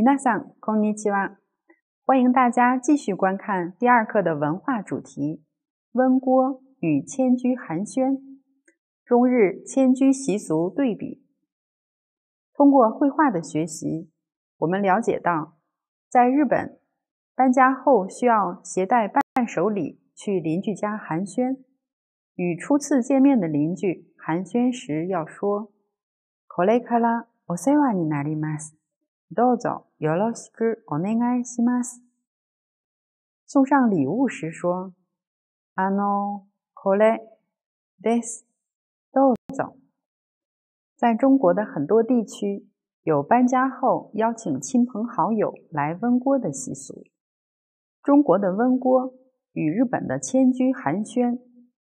皆さんこんにちは。欢迎大家继续观看第二课的文化主题：温锅与迁居寒暄，中日迁居习俗对比。通过绘画的学习，我们了解到，在日本，搬家后需要携带伴手礼去邻居家寒暄，与初次见面的邻居寒暄时要说“これからお世話になります。 どうぞよろしくお願いします。”送上礼物时说“あのこれです。どうぞ”。在中国的很多地区，有搬家后邀请亲朋好友来温锅的习俗。中国的温锅与日本的迁居寒暄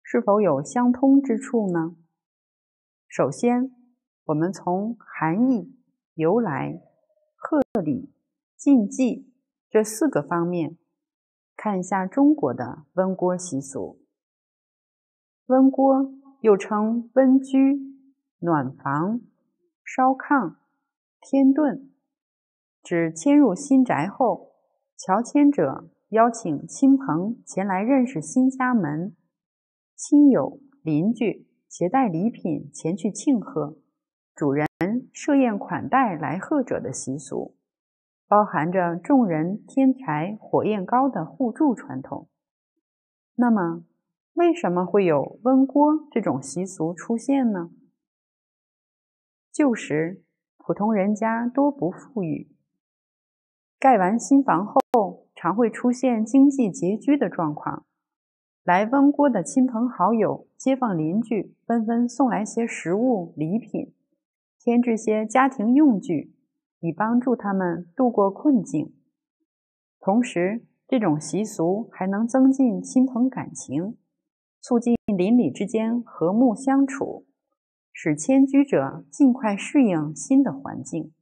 是否有相通之处呢？首先，我们从含义、由来、 贺礼、禁忌这四个方面看一下中国的温锅习俗。温锅又称温居、暖房、烧炕、天炖，指迁入新宅后，乔迁者邀请亲朋前来认识新家门，亲友邻居携带礼品前去庆贺，主人设宴款待来贺者的习俗，包含着众人添柴火焰高的互助传统。那么，为什么会有温锅这种习俗出现呢？旧时，普通人家多不富裕，盖完新房后，常会出现经济拮据的状况。来温锅的亲朋好友、街坊邻居纷纷送来些食物礼品，添置些家庭用具，以帮助他们度过困境。同时，这种习俗还能增进亲朋感情，促进邻里之间和睦相处。使迁居者尽快适应新的环境。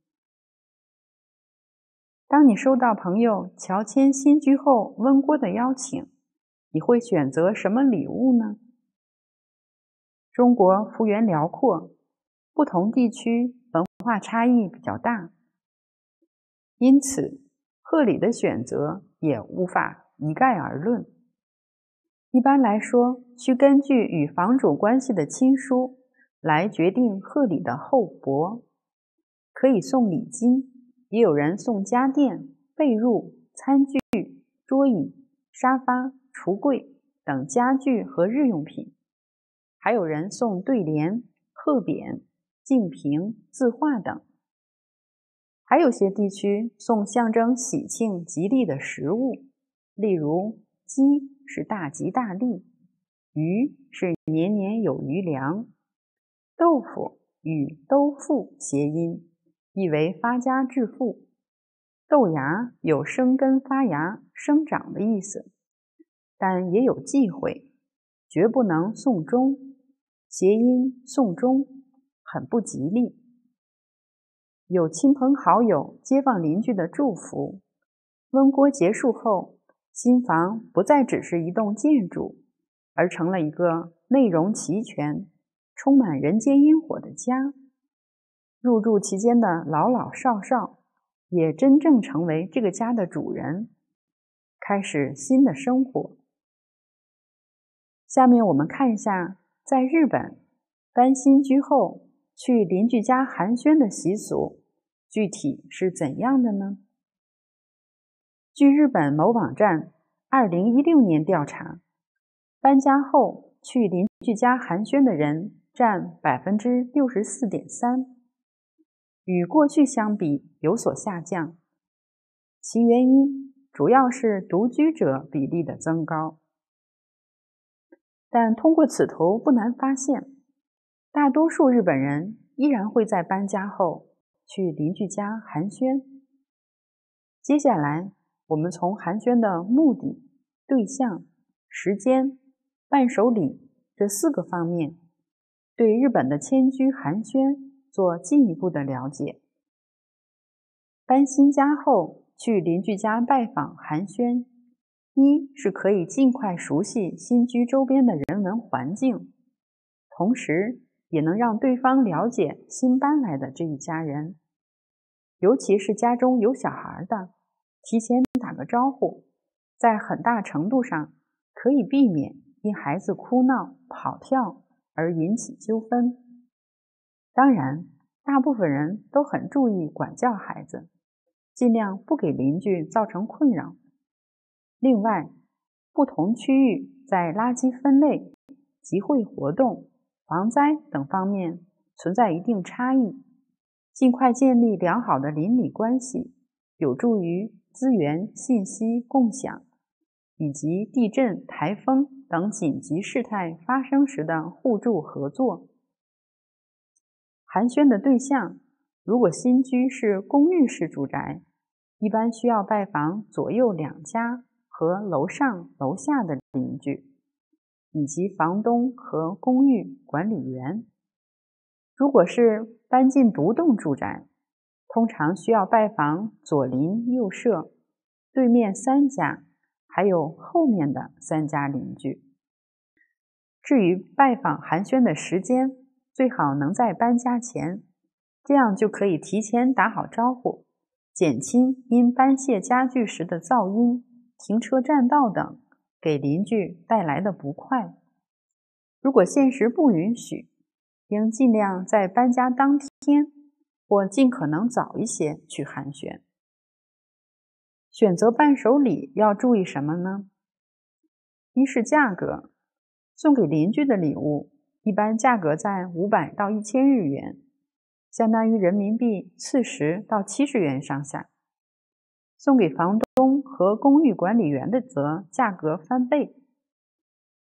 当你收到朋友乔迁新居后温锅的邀请，你会选择什么礼物呢？中国幅员辽阔，不同地区文化差异比较大，因此贺礼的选择也无法一概而论。一般来说，需根据与房主关系的亲疏。来决定贺礼的厚薄，可以送礼金，也有人送家电、被褥、餐具、桌椅、沙发、橱柜等家具和日用品，还有人送对联、贺匾、镜瓶、字画等。还有些地区送象征喜庆吉利的食物，例如鸡是大吉大利，鱼是年年有余粮。豆腐与兜富谐音，意为发家致富。豆芽有生根发芽、生长的意思，但也有忌讳，绝不能送终，谐音送终很不吉利。有亲朋好友、街坊邻居的祝福，温锅结束后，新房不再只是一栋建筑，而成了一个内容齐全。充满人间烟火的家，入住期间的老老少少也真正成为这个家的主人，开始新的生活。下面我们看一下，在日本搬新居后去邻居家寒暄的习俗具体是怎样的呢？据日本某网站二零一六年调查，搬家后去邻居家寒暄的人。占百分之六十四点三，与过去相比有所下降。其原因主要是独居者比例的增高。但通过此图不难发现，大多数日本人依然会在搬家后去邻居家寒暄。接下来，我们从寒暄的目的、对象、时间、伴手礼这四个方面。对日本的迁居寒暄做进一步的了解。搬新家后去邻居家拜访寒暄，一是可以尽快熟悉新居周边的人文环境，同时也能让对方了解新搬来的这一家人。尤其是家中有小孩的，提前打个招呼，在很大程度上可以避免因孩子哭闹、跑跳而引起纠纷。当然，大部分人都很注意管教孩子，尽量不给邻居造成困扰。另外，不同区域在垃圾分类、集会活动、防灾等方面存在一定差异。尽快建立良好的邻里关系，有助于资源信息共享，以及地震、台风等紧急事态发生时的互助合作。寒暄的对象，如果新居是公寓式住宅，一般需要拜访左右两家和楼上楼下的邻居，以及房东和公寓管理员。如果是搬进独栋住宅，通常需要拜访左邻右舍、对面三家，还有后面的三家邻居。至于拜访寒暄的时间，最好能在搬家前，这样就可以提前打好招呼，减轻因搬卸家具时的噪音、停车占道等给邻居带来的不快。如果现实不允许，应尽量在搬家当天或尽可能早一些去寒暄。选择伴手礼要注意什么呢？一是价格，送给邻居的礼物一般价格在五百到一千日元，相当于人民币四十到七十元上下。送给房东和公寓管理员的则价格翻倍。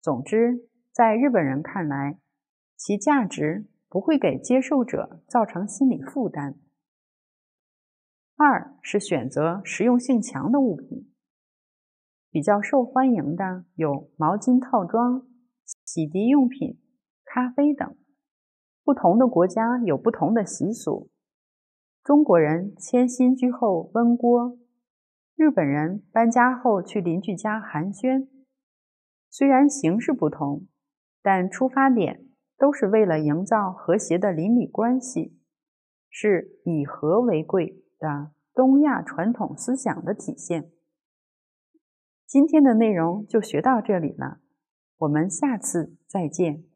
总之，在日本人看来。其价值不会给接受者造成心理负担。二是选择实用性强的物品，比较受欢迎的有毛巾套装、洗涤用品、咖啡等。不同的国家有不同的习俗，中国人迁新居后温锅，日本人搬家后去邻居家寒暄。虽然形式不同，但出发点。都是为了营造和谐的邻里关系，是以和为贵的东亚传统思想的体现。今天的内容就学到这里了，我们下次再见。